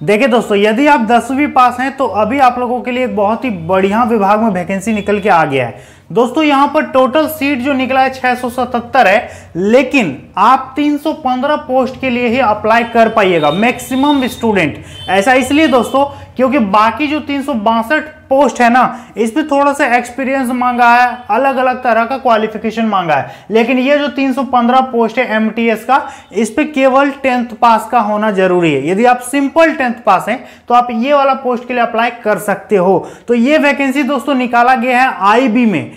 देखिए दोस्तों, यदि आप दसवीं पास हैं तो अभी आप लोगों के लिए एक बहुत ही बढ़िया विभाग में वैकेंसी निकल के आ गया है। दोस्तों, यहाँ पर टोटल सीट जो निकला है 677 है, लेकिन आप 315 पोस्ट के लिए ही अप्लाई कर पाइएगा मैक्सिमम स्टूडेंट ऐसा इसलिए दोस्तों, क्योंकि बाकी जो तीन सौ बासठ पोस्ट है ना, इस पर थोड़ा सा एक्सपीरियंस मांगा है अलग अलग तरह का क्वालिफिकेशन मांगा है। लेकिन ये जो 315 पोस्ट है एमटीएस का, इस पर केवल टेंथ पास का होना ज़रूरी है। यदि आप सिंपल टेंथ पास हैं तो आप ये वाला पोस्ट के लिए अप्लाई कर सकते हो। तो ये वैकेंसी दोस्तों निकाला गया है आईबी में।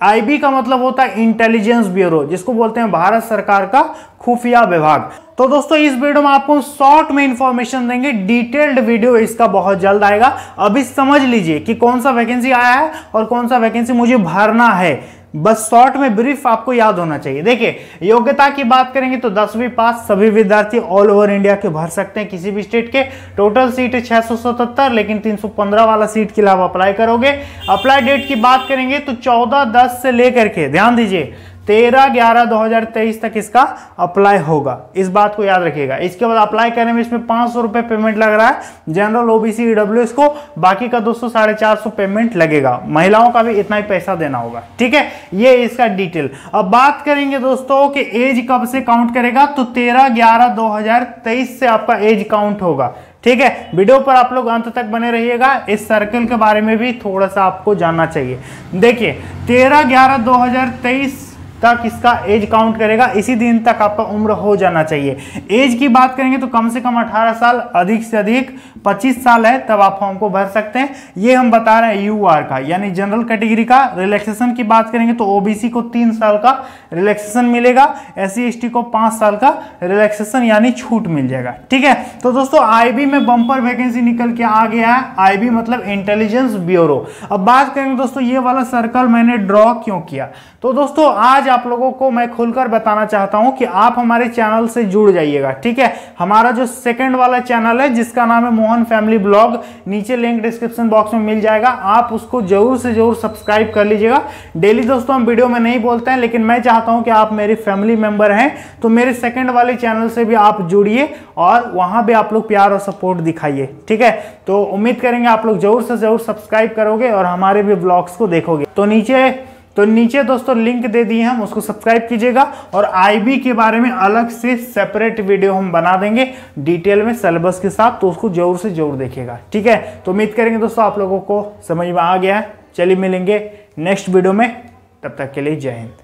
आईबी का मतलब होता है इंटेलिजेंस ब्यूरो जिसको बोलते हैं भारत सरकार का खुफिया विभाग। तो दोस्तों, इस वीडियो में आपको शॉर्ट में इंफॉर्मेशन देंगे डिटेल्ड वीडियो इसका बहुत जल्द आएगा। अभी समझ लीजिए कि कौन सा वैकेंसी आया है और कौन सा वैकेंसी मुझे भरना है। बस शॉर्ट में ब्रीफ आपको याद होना चाहिए। देखिए, योग्यता की बात करेंगे तो दसवीं पास सभी विद्यार्थी ऑल ओवर इंडिया के भर सकते हैं किसी भी स्टेट के। टोटल सीट है छह सौ सतहत्तर, लेकिन 315 वाला सीट के लिए आप अप्लाई करोगे। अप्लाई डेट की बात करेंगे तो 14 10 से लेकर के, ध्यान दीजिए, तेरह, ग्यारह, दो हज़ार तेईस तक इसका अप्लाई होगा। इस बात को याद रखिएगा। इसके बाद अप्लाई करने में इसमें पाँच सौ पेमेंट लग रहा है। जनरल ओबीसी ईडब्ल्यू को बाकी का दोस्तों साढ़े चार सौ पेमेंट लगेगा। महिलाओं का भी इतना ही पैसा देना होगा। ठीक है? ये इसका डिटेल अब बात करेंगे दोस्तों कि एज कब से काउंट करेगा? तो तेरह, ग्यारह, दो से आपका एज काउंट होगा। ठीक है? वीडियो पर आप लोग अंत तक बने रहिएगा। इस सर्कल के बारे में भी थोड़ा सा आपको जानना चाहिए। देखिए, तेरह ग्यारह दो तक इसका एज काउंट करेगा, इसी दिन तक आपका उम्र हो जाना चाहिए। एज की बात करेंगे तो कम से कम 18 साल, अधिक से अधिक 25 साल है, तब आप फॉर्म को भर सकते हैं। ये हम बता रहे हैं यू आर का, यानी जनरल कैटेगरी का। रिलैक्सेशन की बात करेंगे तो ओबीसी को तीन साल का रिलैक्सेशन मिलेगा एस सी को पाँच साल का रिलैक्सेशन यानी छूट मिल जाएगा। ठीक है? तो दोस्तों आईबी में बंपर वैकेंसी निकल के आ गया है। आईबी मतलब इंटेलिजेंस ब्यूरो अब बात करेंगे दोस्तों, ये वाला सर्कल मैंने ड्रॉ क्यों किया? तो दोस्तों आज आप लोगों को मैं खुलकर बताना चाहता हूँ कि आप हमारे चैनल से जुड़ जाइएगा, ठीक है? हमारा जो सेकंड वाला चैनल है, जिसका नाम है मोहन फैमिली ब्लॉग, नीचे लिंक डिस्क्रिप्शन बॉक्स में मिल जाएगा। आप उसको ज़रूर से ज़रूर सब्सक्राइब कर लीजिएगा। डेली दोस्तों, हम वीडियो में नहीं बोलते हैं, लेकिन मैं चाहता हूँ कि आप मेरी फैमिली मेंबर हैं तो मेरे सेकेंड वाले चैनल से भी आप जुड़िए और वहाँ भी आप लोग प्यार और सपोर्ट दिखाइए, ठीक है? तो उम्मीद करेंगे आप लोग ज़रूर से ज़रूर सब्सक्राइब करोगे और हमारे भी ब्लॉग्स को देखोगे। तो नीचे तो नीचे दोस्तों लिंक दे दिए हम उसको सब्सक्राइब कीजिएगा और आईबी के बारे में अलग से सेपरेट वीडियो हम बना देंगे डिटेल में सिलेबस के साथ तो उसको ज़रूर से ज़रूर देखिएगा। ठीक है? तो उम्मीद करेंगे दोस्तों आप लोगों को समझ में आ गया है। चलिए मिलेंगे नेक्स्ट वीडियो में, तब तक के लिए जय हिंद।